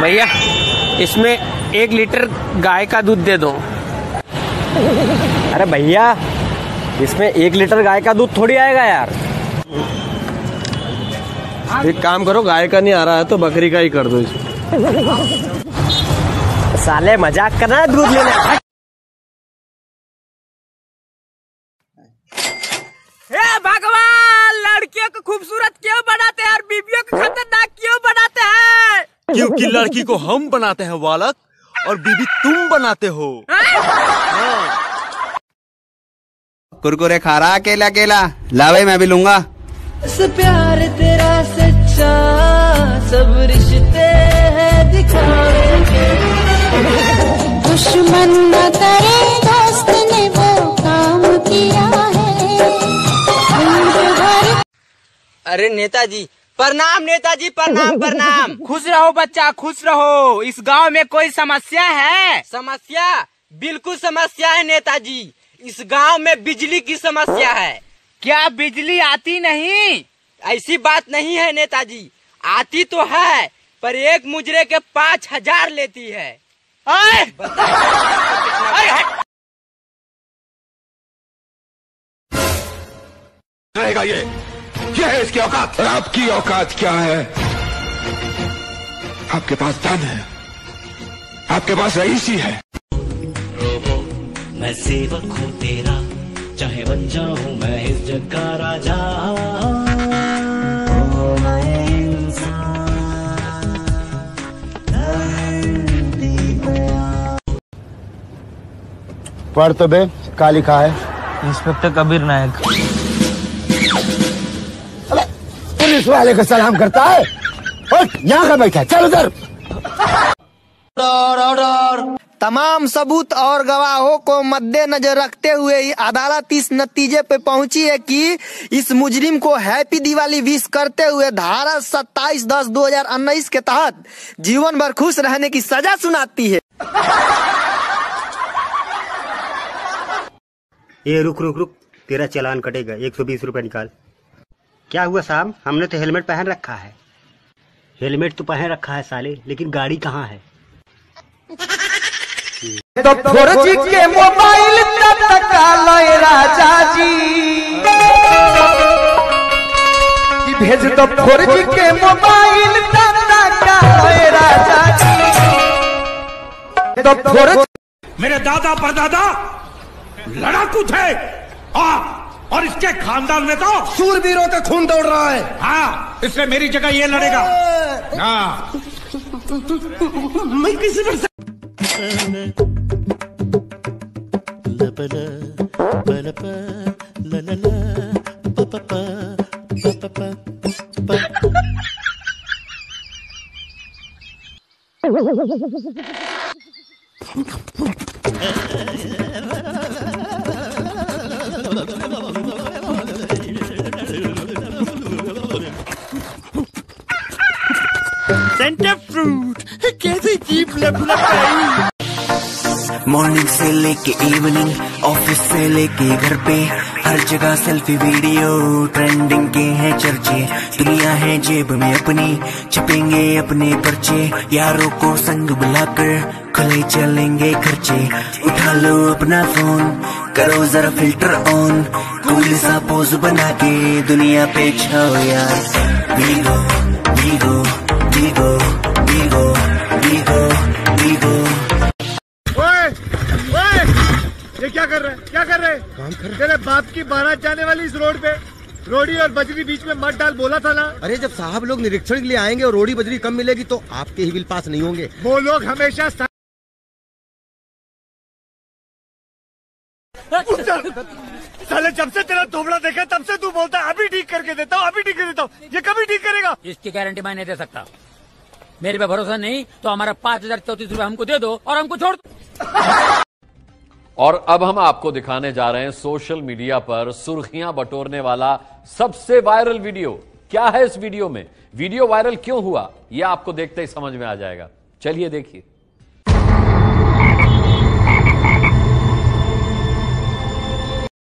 भैया इसमें एक लीटर गाय का दूध दे दो। अरे भैया इसमें एक लीटर गाय का दूध थोड़ी आएगा यार। एक काम करो गाय का नहीं आ रहा है तो बकरी का ही कर दो इसमें। साले मज़ाक करना है दूध लेने। भगवान लड़कियों को खूबसूरत क्यों बनाते हैं और बीबियों को खतरनाक क्यों बनाते हैं क्योंकि लड़की को हम बनाते हैं वालक और बीबी तुम बनाते हो। कुरकुरे खा रहा अकेला अकेला? लावे मैं भी लूँगा। प्यार तेरा सच्चा सब रिश्ते हैं दिखावे के। दुश्मन न करे दोस्त ने वो काम किया है। अरे नेताजी प्रणाम नेताजी प्रणाम प्रणाम। खुश रहो बच्चा खुश रहो। इस गाँव में कोई समस्या है? समस्या? बिल्कुल समस्या है नेताजी। इस गाँव में बिजली की समस्या है। क्या बिजली आती नहीं? ऐसी बात नहीं है नेताजी। आती तो है पर एक मुजरे के पाँच हज़ार लेती है। आए! रहेगा ये। ये है इसकी औकात। आपकी औकात क्या है? आपके पास धन है। आपके पास रईसी है। मैं सेवक हूँ तेरा। चाहे बन जाऊँ मैं इस जग का राजा। पढ़ तो बे का लिखा है। इंस्पेक्टर कबीर नायक। पुलिस वाले का सलाम करता है। यहाँ का बैठा चल उधर। तमाम सबूत और गवाहों को मद्देनजर रखते हुए अदालत इस नतीजे पे पहुँची है कि इस मुजरिम को हैप्पी दिवाली विश करते हुए धारा 27 दस दो हज़ार उन्नीस के तहत जीवन भर खुश रहने की सजा सुनाती है। ये रुक रुक रुक। तेरा चालान कटेगा। एक सौ बीस रूपए निकाल। क्या हुआ साहब? हमने तो हेलमेट पहन रखा है। हेलमेट तो पहन रखा है साले लेकिन गाड़ी कहाँ है? तो फोरजी के मोबाइल राजा जी। कि भेज दो फोरजी के मोबाइल राजा जी। तो फोर मेरे दादा परदादा लड़ाकू थे आ, और इसके खानदान में तो सूरवीरों का खून दौड़ रहा है। हाँ इसलिए मेरी जगह ये लड़ेगा। हाँ। मैं किसी पर फ्रूट कैसी जीप लपलप आई मॉर्निंग से लेके इवनिंग ऑफ़िस से लेके घर पे, हर जगह सेल्फी वीडियो ट्रेंडिंग के हैं चर्चे। दुनिया है जेब में अपनी, छपेंगे अपने पर्चे। यारों को संग बुलाकर खुले चलेंगे खर्चे। उठा लो अपना फ़ोन करो जरा फ़िल्टर ऑन कूल सा पोज बना के दुनिया पे छाओ यार। काम कर तेरे बाप की बारात जाने वाली इस रोड पे। रोडी और बजरी बीच में मत डाल बोला था ना। अरे जब साहब लोग निरीक्षण के लिए आएँगे और रोड़ी बजरी कम मिलेगी तो आपके ही बिल पास नहीं होंगे। वो लोग हमेशा सा- साले जब से तेरा थोबड़ा देखा तब से तू बोलता है, अभी ठीक करके देता हूँ अभी ठीक कर देता हूँ। ये कभी ठीक करेगा? इसकी गारंटी मैं नहीं दे सकता। मेरे पे भरोसा नहीं तो हमारा पाँच हज़ार चौतीस रूपए हमको दे दो और हमको छोड़ दो। और अब हम आपको दिखाने जा रहे हैं सोशल मीडिया पर सुर्खियाँ बटोरने वाला सबसे वायरल वीडियो। क्या है इस वीडियो में? वीडियो वायरल क्यों हुआ? यह आपको देखते ही समझ में आ जाएगा। चलिए देखिए।